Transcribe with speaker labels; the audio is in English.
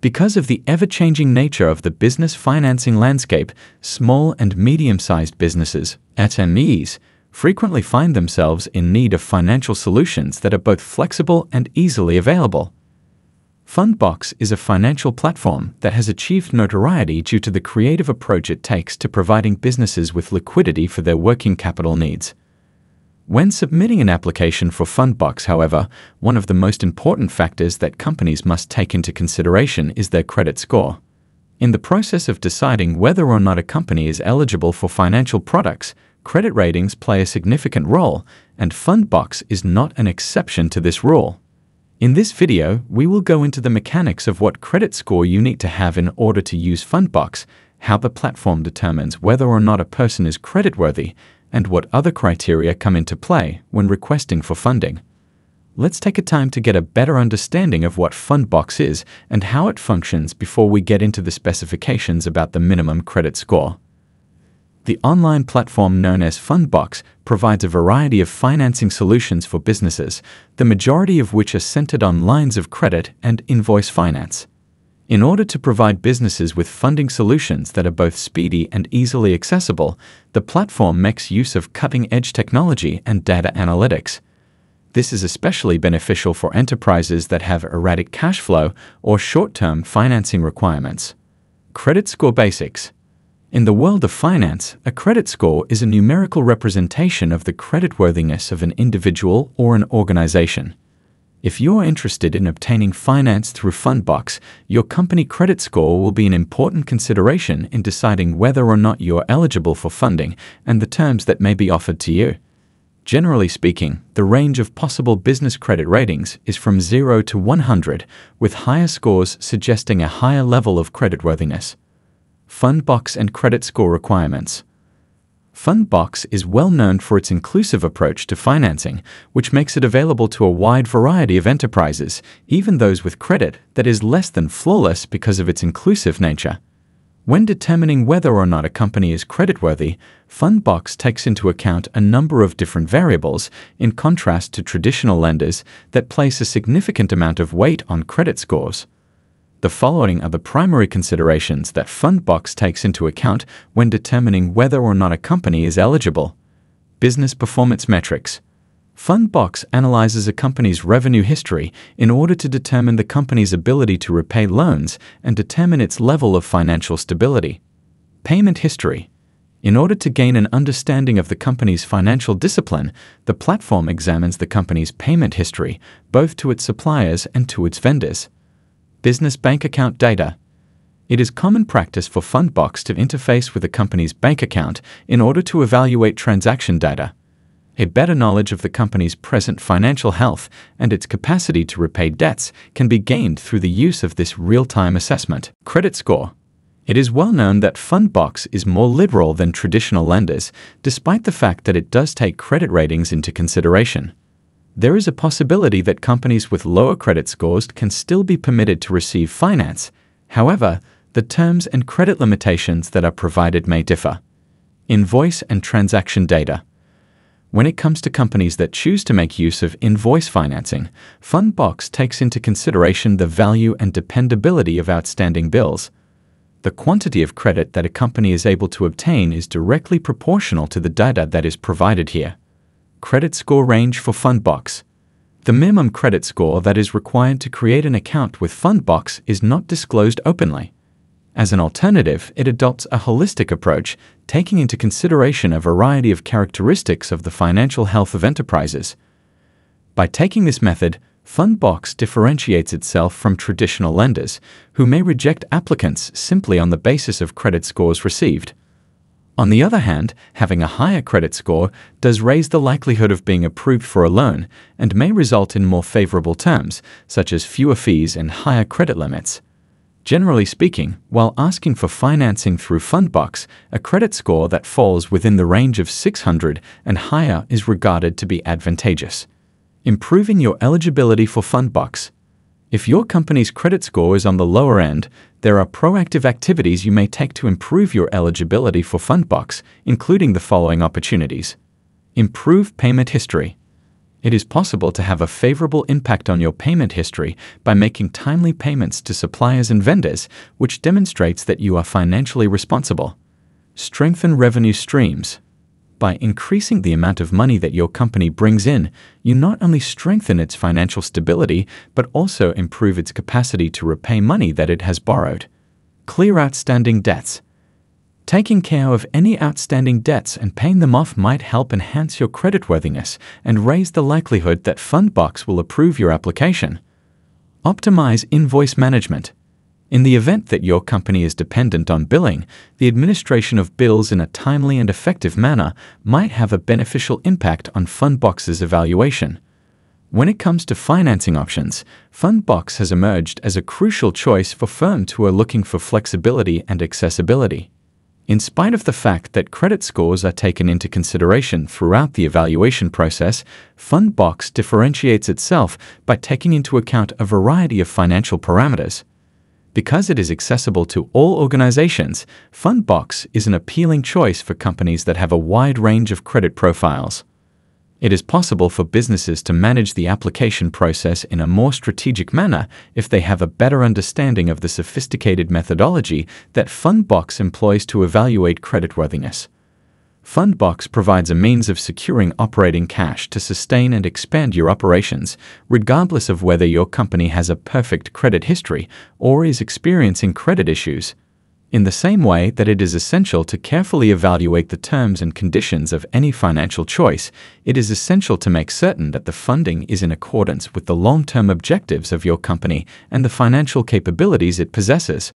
Speaker 1: Because of the ever changing nature of the business financing landscape, small and medium sized businesses, SMEs, frequently find themselves in need of financial solutions that are both flexible and easily available. Fundbox is a financial platform that has achieved notoriety due to the creative approach it takes to providing businesses with liquidity for their working capital needs. When submitting an application for Fundbox, however, one of the most important factors that companies must take into consideration is their credit score. In the process of deciding whether or not a company is eligible for financial products, credit ratings play a significant role, and Fundbox is not an exception to this rule. In this video, we will go into the mechanics of what credit score you need to have in order to use Fundbox, how the platform determines whether or not a person is creditworthy, and what other criteria come into play when requesting for funding. Let's take a time to get a better understanding of what Fundbox is and how it functions before we get into the specifications about the minimum credit score. The online platform known as Fundbox provides a variety of financing solutions for businesses, the majority of which are centered on lines of credit and invoice finance. In order to provide businesses with funding solutions that are both speedy and easily accessible, the platform makes use of cutting edge technology and data analytics. This is especially beneficial for enterprises that have erratic cash flow or short term financing requirements. Credit Score Basics in the world of finance, a credit score is a numerical representation of the creditworthiness of an individual or an organization. If you are interested in obtaining finance through Fundbox, your company credit score will be an important consideration in deciding whether or not you are eligible for funding and the terms that may be offered to you. Generally speaking, the range of possible business credit ratings is from 0 to 100, with higher scores suggesting a higher level of creditworthiness. Fundbox and credit score requirements. Fundbox is well known for its inclusive approach to financing, which makes it available to a wide variety of enterprises, even those with credit that is less than flawless because of its inclusive nature. When determining whether or not a company is creditworthy, Fundbox takes into account a number of different variables, in contrast to traditional lenders that place a significant amount of weight on credit scores. The following are the primary considerations that Fundbox takes into account when determining whether or not a company is eligible. Business performance metrics. Fundbox analyzes a company's revenue history in order to determine the company's ability to repay loans and determine its level of financial stability. Payment history. In order to gain an understanding of the company's financial discipline, the platform examines the company's payment history, both to its suppliers and to its vendors business bank account data. It is common practice for Fundbox to interface with a company's bank account in order to evaluate transaction data. A better knowledge of the company's present financial health and its capacity to repay debts can be gained through the use of this real time assessment. Credit score. It is well known that Fundbox is more liberal than traditional lenders, despite the fact that it does take credit ratings into consideration there is a possibility that companies with lower credit scores can still be permitted to receive finance. However, the terms and credit limitations that are provided may differ. Invoice and transaction data. When it comes to companies that choose to make use of invoice financing, Fundbox takes into consideration the value and dependability of outstanding bills. The quantity of credit that a company is able to obtain is directly proportional to the data that is provided here. Credit score range for Fundbox. The minimum credit score that is required to create an account with Fundbox is not disclosed openly. As an alternative, it adopts a holistic approach, taking into consideration a variety of characteristics of the financial health of enterprises. By taking this method, Fundbox differentiates itself from traditional lenders, who may reject applicants simply on the basis of credit scores received. On the other hand, having a higher credit score does raise the likelihood of being approved for a loan and may result in more favorable terms, such as fewer fees and higher credit limits. Generally speaking, while asking for financing through Fundbox, a credit score that falls within the range of 600 and higher is regarded to be advantageous. Improving your eligibility for Fundbox. If your company's credit score is on the lower end, there are proactive activities you may take to improve your eligibility for Fundbox, including the following opportunities. Improve payment history. It is possible to have a favorable impact on your payment history by making timely payments to suppliers and vendors, which demonstrates that you are financially responsible. Strengthen revenue streams. By increasing the amount of money that your company brings in, you not only strengthen its financial stability, but also improve its capacity to repay money that it has borrowed. Clear outstanding debts. Taking care of any outstanding debts and paying them off might help enhance your creditworthiness and raise the likelihood that Fundbox will approve your application. Optimize invoice management. In the event that your company is dependent on billing, the administration of bills in a timely and effective manner might have a beneficial impact on Fundbox's evaluation. When it comes to financing options, Fundbox has emerged as a crucial choice for firms who are looking for flexibility and accessibility. In spite of the fact that credit scores are taken into consideration throughout the evaluation process, Fundbox differentiates itself by taking into account a variety of financial parameters. Because it is accessible to all organizations, Fundbox is an appealing choice for companies that have a wide range of credit profiles it is possible for businesses to manage the application process in a more strategic manner if they have a better understanding of the sophisticated methodology that Fundbox employs to evaluate creditworthiness. Fundbox provides a means of securing operating cash to sustain and expand your operations, regardless of whether your company has a perfect credit history or is experiencing credit issues in the same way that it is essential to carefully evaluate the terms and conditions of any financial choice, it is essential to make certain that the funding is in accordance with the long term objectives of your company and the financial capabilities it possesses.